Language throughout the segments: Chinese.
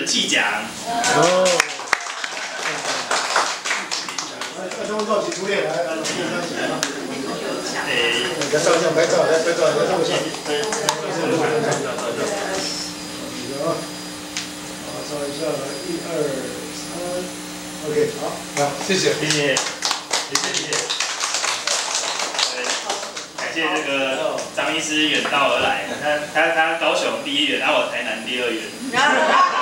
人气奖。哦。来，大家到起出列来，来，起来起来。哎，来照相拍照，来拍照，来照相。好，照一下，来，一二三，OK，好，好，谢谢，谢谢，谢谢，谢谢。感谢这个张医师远道而来，他他他高雄第一远，然后我台南第二远。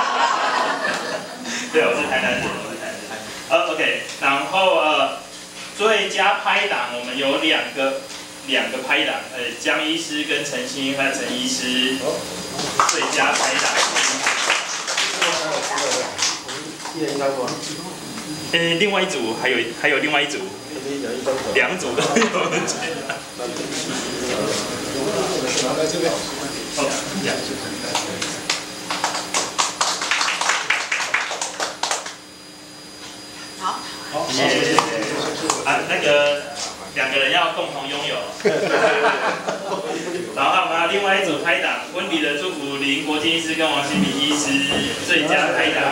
对，我是台南人，我是台南人。呃，OK，然后呃，最佳拍档我们有两个两个拍档，呃，江医师跟陈新和陈医师，最佳拍档。一人一张吗？呃，另外一组还有还有另外一组，两组都有。来这边。好。好。谢谢。啊，那个两个人要共同拥有。然后我们还有另外一组拍档，婚礼的祝福林国金医师跟王新明医师最佳拍档。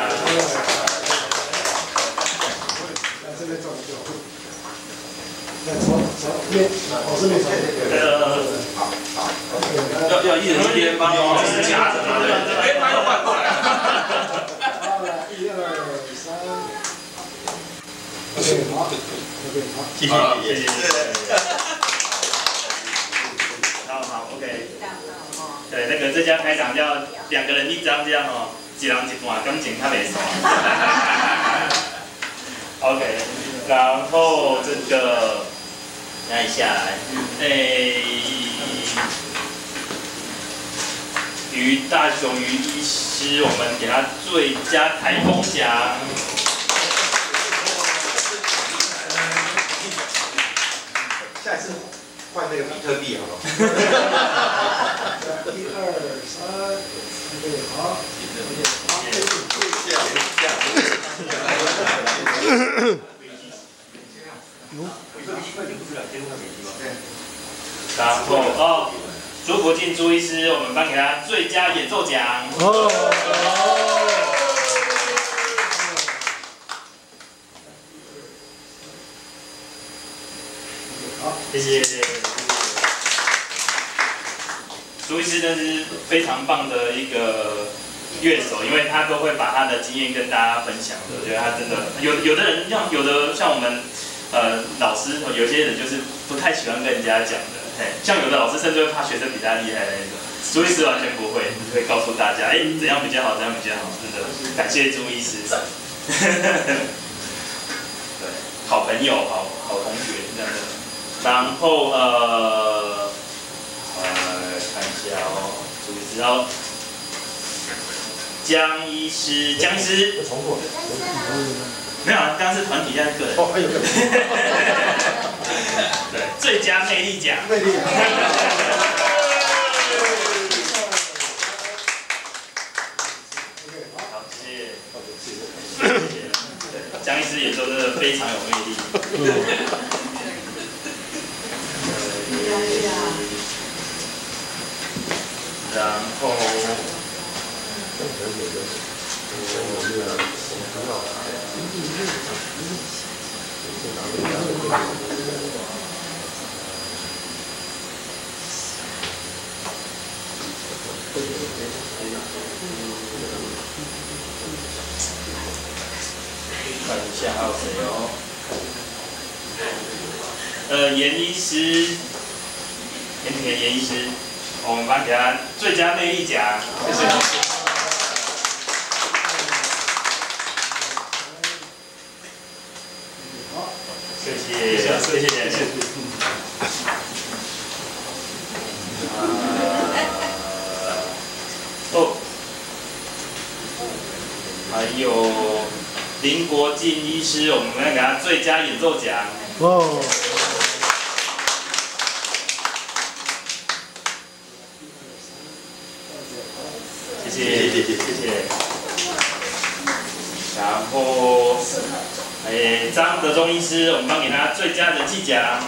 要要一人一边帮哦，这是假的嘛？对对对，帮我换过来。好了，一二三。OK，好。谢谢谢谢。好好，OK。对，那个这家开场要两个人一张这样哦，一人一半，感情较袂爽。OK，然后这个。看一下来，诶，于大雄于医师，我们给他最佳台风奖。下一次换那个比特币好不好？一二三，对，好，谢谢，谢谢。然后哦，朱国进朱医师，我们颁给他最佳演奏奖。哦。谢谢。朱医师真是非常棒的一个乐手，因为他都会把他的经验跟大家分享的。我觉得他真的有有的人像有的像我们呃老师，有些人就是不太喜欢跟人家讲的。像有的老师甚至会怕学生比他厉害的那种，朱医师完全不会，会告诉大家，哎，怎样比较好，怎样比较好，真的，感谢朱医师。对，好朋友，好好同学。然后呃，呃，看一下哦，朱医师，然后江医师，江医师。重复。没有啊，刚刚是团体，现在是个人。哦，还有个人。对，最佳魅力奖。魅力。好，谢谢。谢谢。对，江医师演奏真的非常有魅力。然后。看一下还有谁哦？呃，严医师，严田严医师，我们颁给他最佳魅力奖，谢谢。谢谢，谢谢，谢谢。哦，还有林国进医师，我们要给他最佳演奏奖。哦。谢谢，谢，然后。哎，张德忠医师，我们颁给他最佳人气奖。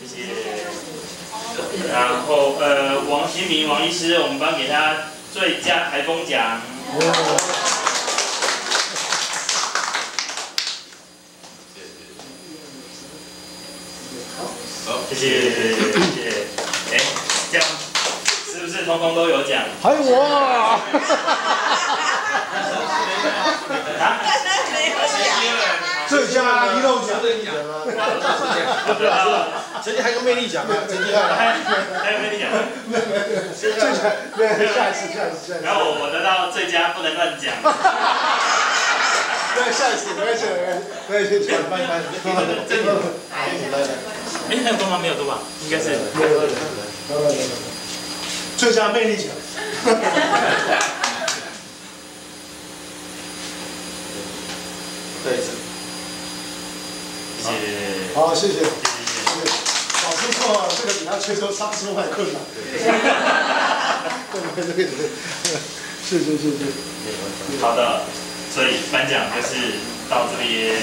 谢谢。然后呃，王新明王医师，我们颁给他最佳台风奖。好，谢谢谢谢谢谢。哎，这样是不是通通都有奖？还有我啊！最佳一路奖，曾经还有魅力奖啊，曾经还还有魅力奖，最佳对，下一次下一次下一次。然后我得到最佳不能乱讲。对，下一次，没事没事，没事，慢慢。哎，还有多吗？没有多吧？应该是。最佳魅力奖。对，是。谢谢。好，谢谢。谢谢。老师说这个比他吹奏三十万困难。对对对对。是是是是。好的，所以颁奖就是到这边。